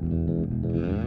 Mm-hmm.